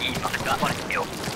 いい爆弾。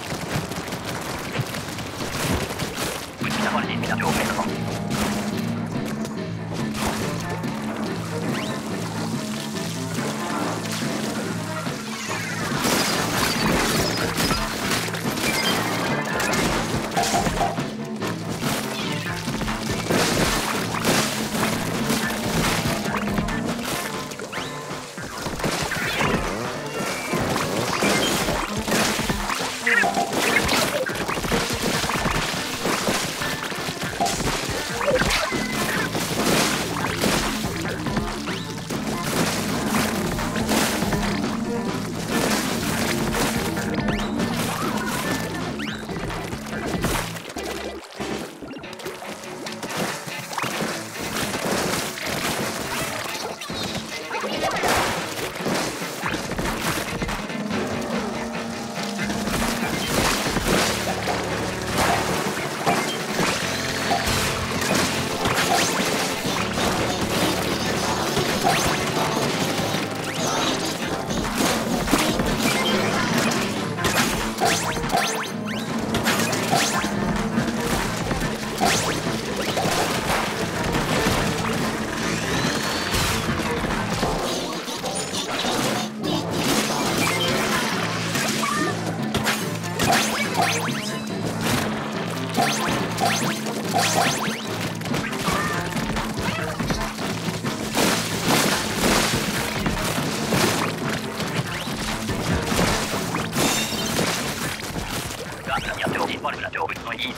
な動物のいい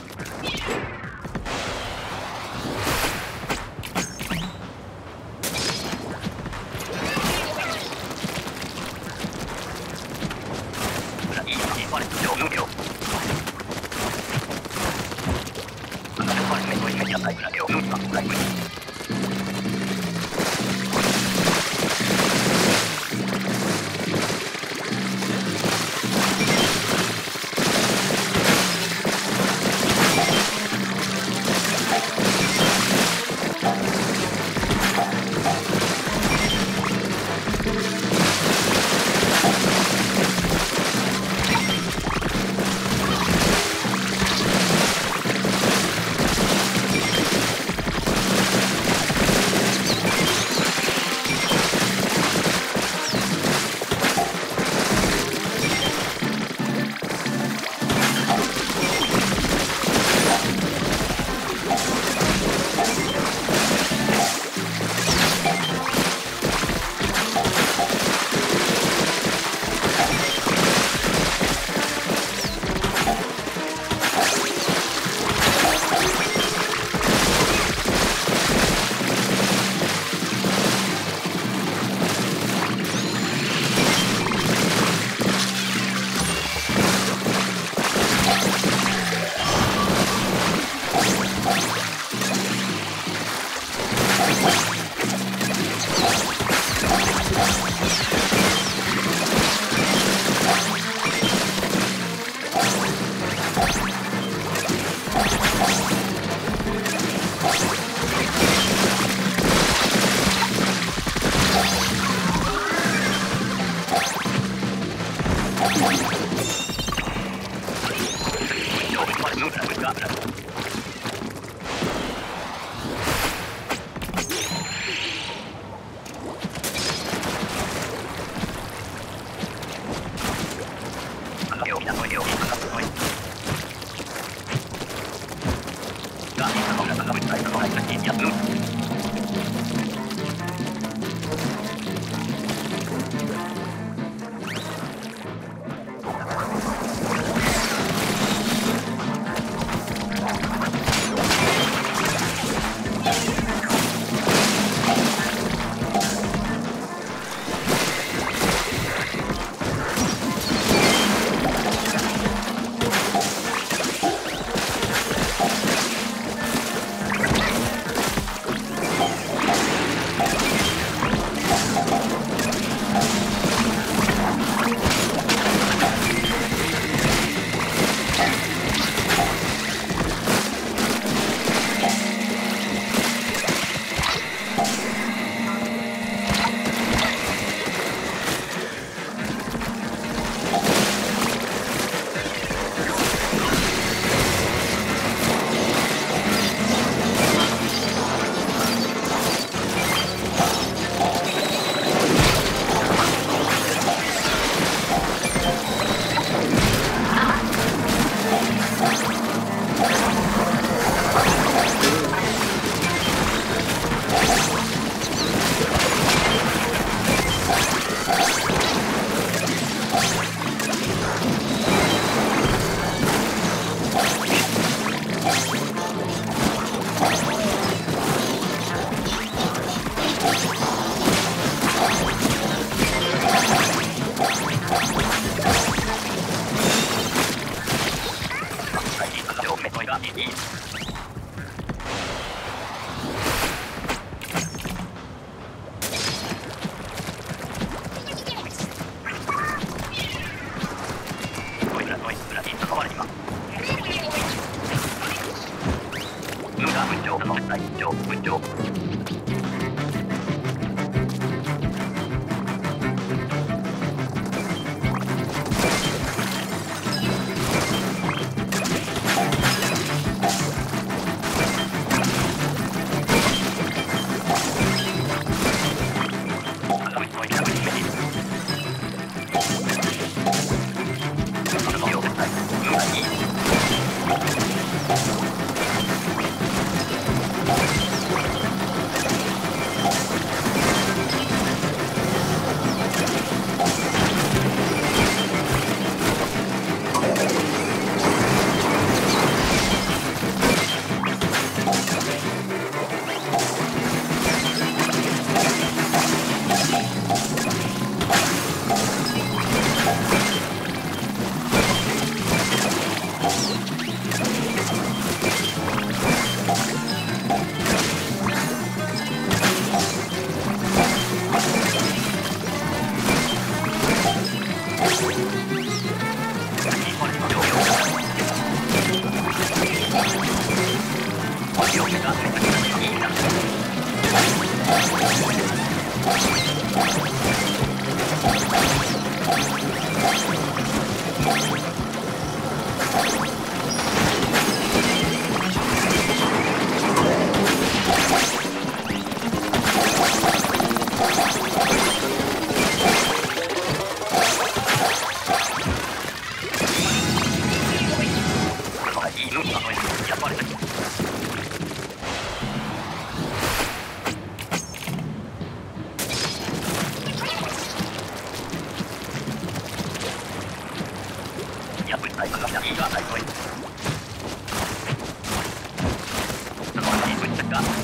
文章文章文章か